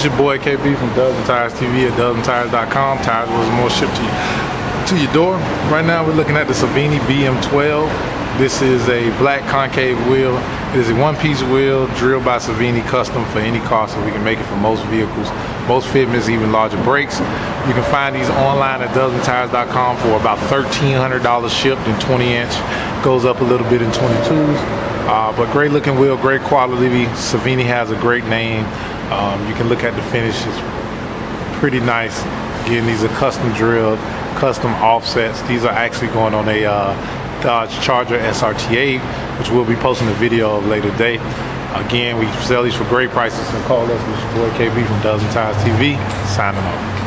It's your boy KB from Dubs and Tires TV at dubsandtires.com. Tires was more shipped to you, to your door. Right now we're looking at the Savini BM12. This is a black concave wheel. It is a one-piece wheel drilled by Savini custom for any car so we can make it for most vehicles, most fitments, even larger brakes. You can find these online at dubsandtires.com for about $1,300 shipped in 20 inch. Goes up a little bit in 22s. Uh, but great looking wheel, great quality. Savini has a great name. Um, you can look at the finish, it's pretty nice. Again, these are custom drilled, custom offsets. These are actually going on a uh, Dodge Charger SRT8, which we'll be posting a video of later date. Again, we sell these for great prices and call us. This is your boy KB from Dubs and Tires TV, signing off.